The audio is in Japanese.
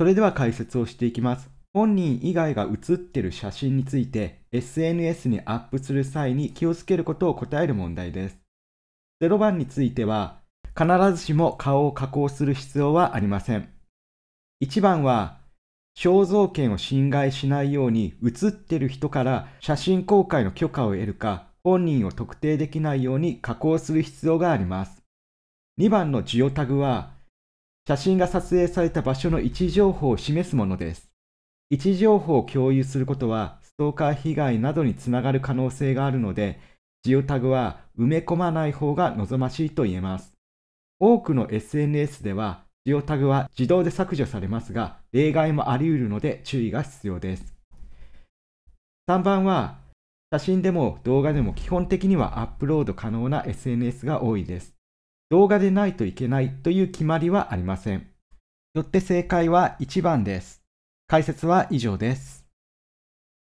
それでは解説をしていきます。本人以外が写ってる写真について SNS にアップする際に気をつけることを答える問題です。0番については必ずしも顔を加工する必要はありません。1番は肖像権を侵害しないように写ってる人から写真公開の許可を得るか本人を特定できないように加工する必要があります。2番のジオタグは写真が撮影された場所の位置情報を示すものです。位置情報を共有することはストーカー被害などにつながる可能性があるので、ジオタグは埋め込まない方が望ましいと言えます。多くの SNS ではジオタグは自動で削除されますが、例外もあり得るので注意が必要です。3番は、写真でも動画でも基本的にはアップロード可能な SNS が多いです。動画でないといけないという決まりはありません。よって正解は1番です。解説は以上です。